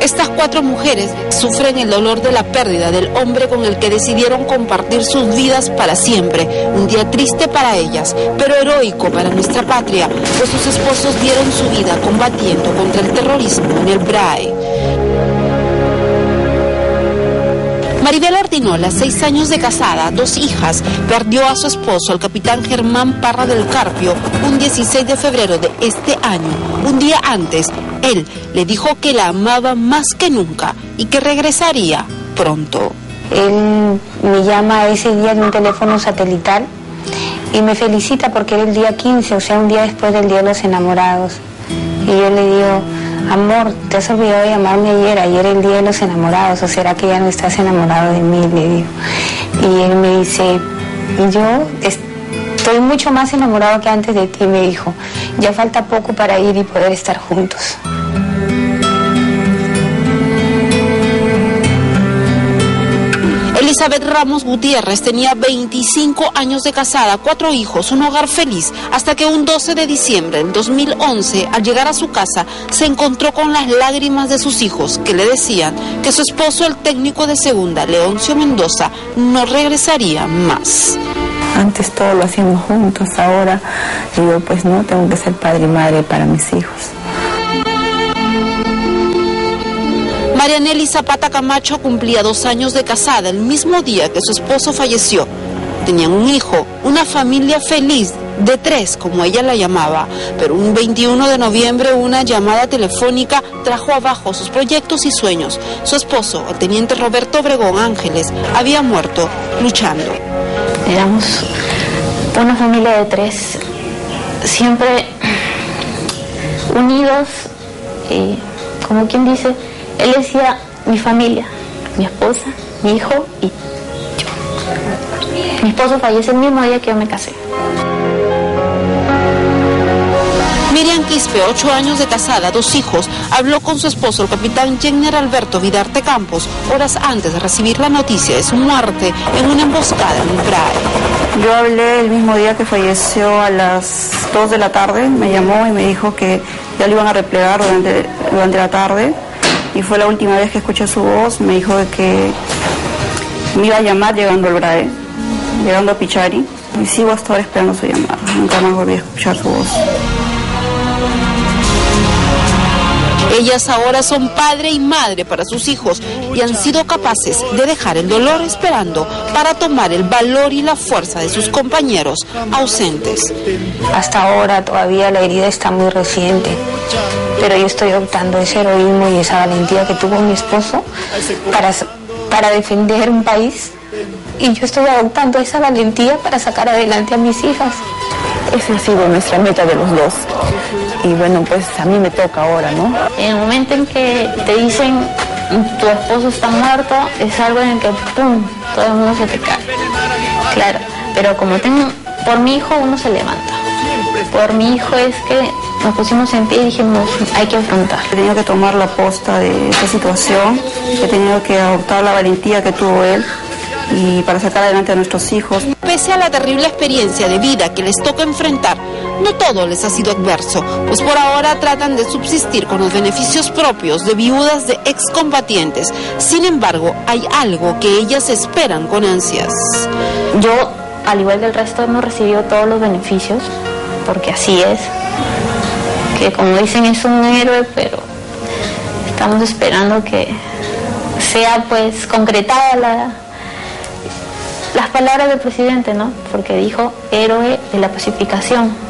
Estas cuatro mujeres sufren el dolor de la pérdida del hombre con el que decidieron compartir sus vidas para siempre. Un día triste para ellas, pero heroico para nuestra patria, pues sus esposos dieron su vida combatiendo contra el terrorismo en el BRAE. Maribel Ordinola, seis años de casada, dos hijas, perdió a su esposo, el capitán Germán Parra del Carpio, un 16 de febrero de este año. Un día antes, él le dijo que la amaba más que nunca y que regresaría pronto. Él me llama ese día de un teléfono satelital y me felicita porque era el día 15, o sea, un día después del Día de los Enamorados. Y yo le digo, amor, te has olvidado de llamarme ayer, ayer el Día de los Enamorados, o será que ya no estás enamorado de mí, le digo. Y él me dice, yo estoy mucho más enamorado que antes de ti, me dijo, ya falta poco para ir y poder estar juntos. Elizabeth Ramos Gutiérrez tenía 25 años de casada, cuatro hijos, un hogar feliz, hasta que un 12 de diciembre del 2011, al llegar a su casa, se encontró con las lágrimas de sus hijos, que le decían que su esposo, el técnico de segunda, Leoncio Mendoza, no regresaría más. Antes todo lo hacíamos juntos, ahora digo, pues no, tengo que ser padre y madre para mis hijos. Marianelli Zapata Camacho cumplía dos años de casada el mismo día que su esposo falleció. Tenían un hijo, una familia feliz de tres, como ella la llamaba, pero un 21 de noviembre una llamada telefónica trajo abajo sus proyectos y sueños. Su esposo, el teniente Roberto Obregón Ángeles, había muerto luchando. Éramos una familia de tres, siempre unidos y, como quien dice, él decía, mi familia, mi esposa, mi hijo y yo. Mi esposo fallece el mismo día que yo me casé. Miriam Quispe, ocho años de casada, dos hijos, habló con su esposo, el capitán Jenner Alberto Vidarte Campos, horas antes de recibir la noticia de su muerte en una emboscada en Braille. Yo hablé el mismo día que falleció a las dos de la tarde, me llamó y me dijo que ya lo iban a replegar durante, durante la tarde y fue la última vez que escuché su voz, me dijo que me iba a llamar llegando al BRAE, llegando a Pichari, y sigo hasta ahora esperando su llamada, nunca más volví a escuchar su voz. Ellas ahora son padre y madre para sus hijos y han sido capaces de dejar el dolor esperando para tomar el valor y la fuerza de sus compañeros ausentes. Hasta ahora todavía la herida está muy reciente, pero yo estoy optando ese heroísmo y esa valentía que tuvo mi esposo para, para defender un país y yo estoy adoptando esa valentía para sacar adelante a mis hijas. Esa ha sido nuestra meta de los dos. Y bueno, pues a mí me toca ahora, ¿no? En el momento en que te dicen tu esposo está muerto, es algo en el que ¡pum! todo el mundo se te cae. Claro, pero como tengo, por mi hijo uno se levanta. Por mi hijo es que nos pusimos en pie y dijimos, hay que afrontar. He tenido que tomar la posta de esta situación, he tenido que adoptar la valentía que tuvo él y para sacar adelante a nuestros hijos. Pese a la terrible experiencia de vida que les toca enfrentar, no todo les ha sido adverso, pues por ahora tratan de subsistir con los beneficios propios de viudas de excombatientes. Sin embargo, hay algo que ellas esperan con ansias. Yo, al igual del resto, hemos recibido todos los beneficios, porque así es. Que como dicen es un héroe, pero estamos esperando que sea pues concretada la, las palabras del presidente, ¿no? Porque dijo héroe de la pacificación.